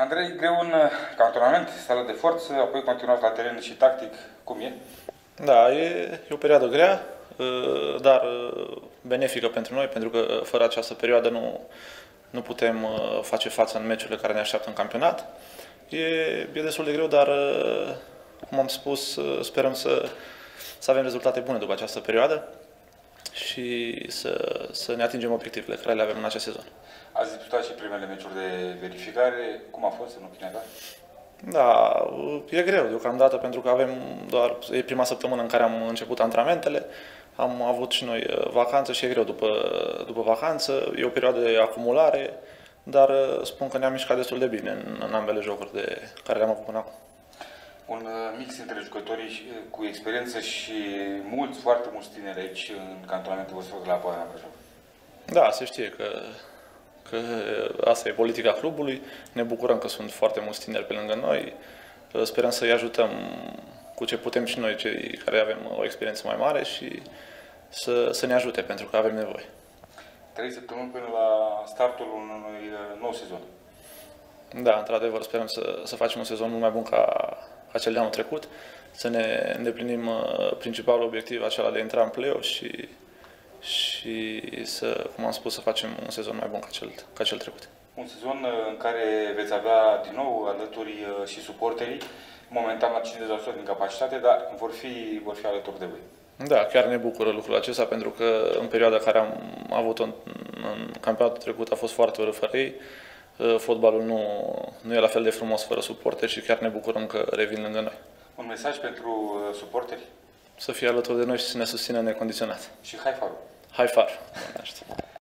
Andrei, greu în cantonament, sală de forță, apoi continuați la teren și tactic. Cum e? Da, e, e o perioadă grea, uh, dar uh, benefică pentru noi, pentru că uh, fără această perioadă nu, nu putem face față în meciurile care ne așteaptă în campionat. E, e destul de greu, dar, cum am spus, sperăm să, să avem rezultate bune după această perioadă și să, să ne atingem obiectivele care le avem în acest sezon. Ați disputat și primele meciuri de verificare. Cum a fost în opinia ta? Da, e greu deocamdată pentru că avem doar, e prima săptămână în care am început antrenamentele, am avut și noi uh, vacanță și e greu după, după vacanță, e o perioadă de acumulare, dar uh, spun că ne-am mișcat destul de bine în, în ambele jocuri de care le-am avut până acum. Un uh, mix între jucătorii cu experiență și mulți, foarte mulți tineri aici în cantonamentul vostru de la Poiana Brașov. Da, se știe că că asta e politica clubului. Ne bucurăm că sunt foarte mulți tineri pe lângă noi. Sperăm să-i ajutăm cu ce putem și noi, cei care avem o experiență mai mare și să, să ne ajute, pentru că avem nevoie. Trei săptămâni până la startul unui uh, nou sezon. Da, într-adevăr, sperăm să, să facem un sezon mult mai bun ca, ca cel de anul trecut, să ne îndeplinim uh, principalul obiectiv, acela de a intra în play și și să, cum am spus, să facem un sezon mai bun ca cel, ca cel trecut. Un sezon uh, în care veți avea din nou alături uh, și suporterii, momentan la 50% din capacitate, dar vor fi, vor fi alături de voi. Da, chiar ne bucură lucrul acesta pentru că în perioada care am avut-o în, în campionatul trecut a fost foarte urât fără ei. Uh, fotbalul nu, nu e la fel de frumos fără suporteri și chiar ne bucurăm că revin lângă noi. Un mesaj pentru suporteri? Să fie alături de noi și să ne susțină necondiționat. Și hai farul! Hai far!